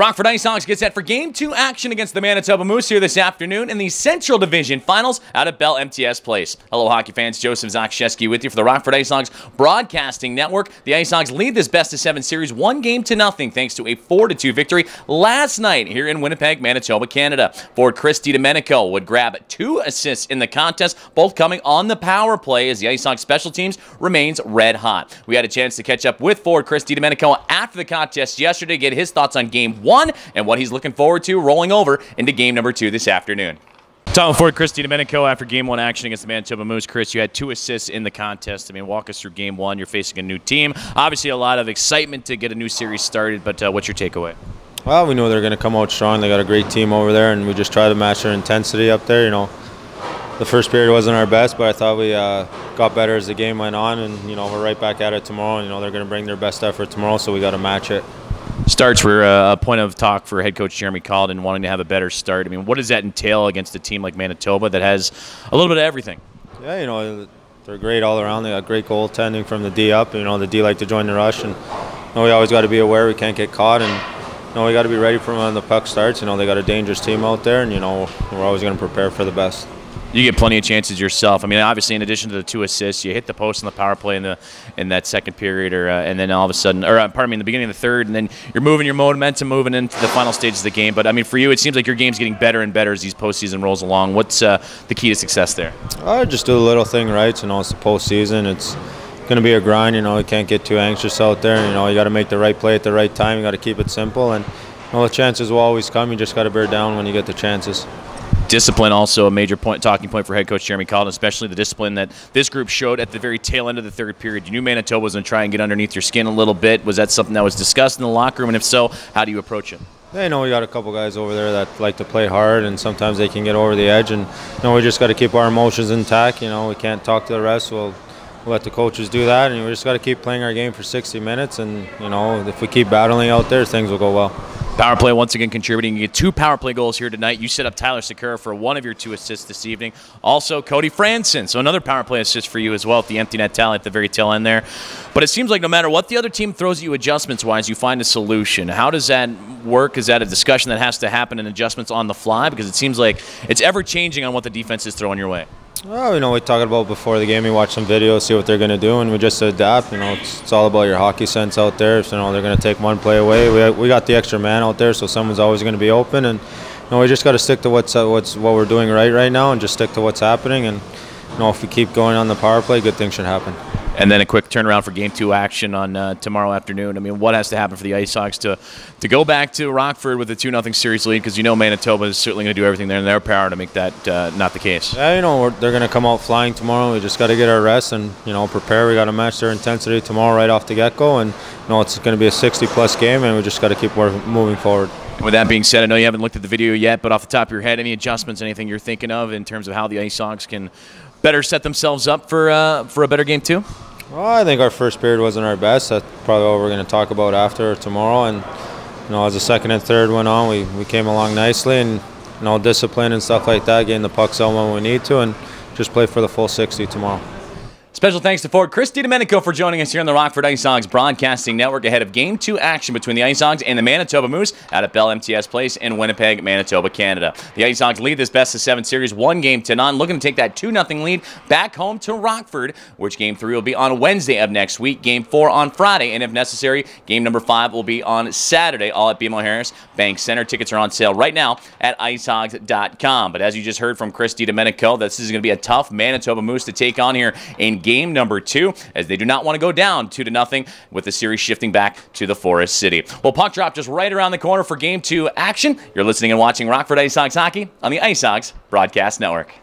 Rockford Ice get set for Game 2 action against the Manitoba Moose here this afternoon in the Central Division Finals out at Bell MTS Place. Hello, hockey fans. Joseph Zakshesky with you for the Rockford Ice Broadcasting Network. The Ice lead this best-of-seven series one game to nothing thanks to a 4-2 victory last night here in Winnipeg, Manitoba, Canada. Forward Chris DiDomenico would grab two assists in the contest, both coming on the power play as the Ice special teams remains red hot. We had a chance to catch up with forward Chris DiDomenico after the contest yesterday, get his thoughts on Game one and what he's looking forward to rolling over into game number two this afternoon. Tom Ford, Chris DiDomenico after game one action against the Manitoba Moose. Chris, you had two assists in the contest. I mean, walk us through game one. You're facing a new team. Obviously, a lot of excitement to get a new series started, but uh, what's your takeaway? Well, we know they're going to come out strong. They got a great team over there, and we just try to match their intensity up there. You know, the first period wasn't our best, but I thought we uh, got better as the game went on, and you know we're right back at it tomorrow. And, you know they're going to bring their best effort tomorrow, so we got to match it starts were uh, a point of talk for head coach Jeremy Colliton wanting to have a better start. I mean, what does that entail against a team like Manitoba that has a little bit of everything? Yeah, you know, they're great all around. They got great goaltending from the D up. You know, the D like to join the rush, and you know, we always got to be aware we can't get caught, and you know, we got to be ready for when the puck starts. You know, they got a dangerous team out there, and you know, we're always going to prepare for the best you get plenty of chances yourself. I mean, obviously, in addition to the two assists, you hit the post in the power play in the in that second period, or uh, and then all of a sudden, or uh, pardon me, in the beginning of the third, and then you're moving your momentum, moving into the final stages of the game. But I mean, for you, it seems like your game's getting better and better as these postseason rolls along. What's uh, the key to success there? I just do the little thing right. You know, it's the postseason. It's going to be a grind. You know, you can't get too anxious out there. You know, you got to make the right play at the right time. You got to keep it simple, and you know, the chances will always come. You just got to bear down when you get the chances discipline also a major point talking point for head coach Jeremy Colliton, especially the discipline that this group showed at the very tail end of the third period. You knew Manitoba was going to try and get underneath your skin a little bit. Was that something that was discussed in the locker room? And if so, how do you approach it? Yeah, you know, we got a couple guys over there that like to play hard, and sometimes they can get over the edge. And you know, we just got to keep our emotions intact. You know, we can't talk to the rest. We'll, we'll let the coaches do that, and we just got to keep playing our game for 60 minutes. And you know, if we keep battling out there, things will go well. Power play once again contributing. You get two power play goals here tonight. You set up Tyler Sikura for one of your two assists this evening. Also, Cody Franson. So another power play assist for you as well at the empty net tally at the very tail end there. But it seems like no matter what the other team throws at you adjustments wise, you find a solution. How does that work? Is that a discussion that has to happen in adjustments on the fly? Because it seems like it's ever changing on what the defense is throwing your way. Well, you know, we talked about before the game. We watch some videos, see what they're going to do, and we just adapt. You know, it's, it's all about your hockey sense out there. So, you know, they're going to take one play away. We, we got the extra man out there, so someone's always going to be open. And, you know, we just got to stick to what's, uh, what's what we're doing right right now and just stick to what's happening. And, you know, if we keep going on the power play, good things should happen and then a quick turnaround for game two action on uh, tomorrow afternoon. I mean, what has to happen for the Ice Hogs to to go back to Rockford with a two nothing series lead? Because you know Manitoba is certainly going to do everything in their power to make that uh, not the case. Yeah, you know they're going to come out flying tomorrow. We just got to get our rest and you know prepare. We got to match their intensity tomorrow right off the get go, and you know it's going to be a 60 plus game, and we just got to keep moving forward. With that being said, I know you haven't looked at the video yet, but off the top of your head, any adjustments, anything you're thinking of in terms of how the Ice Hogs can better set themselves up for uh, for a better game too? Well, I think our first period wasn't our best. That's probably what we're going to talk about after tomorrow. And you know, as the second and third went on, we, we came along nicely and you know, discipline and stuff like that, getting the pucks out when we need to, and just play for the full 60 tomorrow. Special thanks to Ford Chris DiDomenico for joining us here on the Rockford Ice Hogs Broadcasting Network ahead of Game 2 action between the Ice Hogs and the Manitoba Moose out at Bell MTS Place in Winnipeg, Manitoba, Canada. The Ice Hogs lead this best of seven series one game to none, looking to take that 2-0 lead back home to Rockford, which Game 3 will be on Wednesday of next week, Game 4 on Friday, and if necessary, Game number 5 will be on Saturday, all at BMO Harris Bank Center. Tickets are on sale right now at icehogs.com. But as you just heard from Chris DiDomenico, this is going to be a tough Manitoba Moose to take on here in Game number 2 as they do not want to go down 2 to nothing with the series shifting back to the Forest City. Well, puck drop just right around the corner for game two action. You're listening and watching Rockford Ice Hogs hockey on the Ice Hogs Broadcast Network.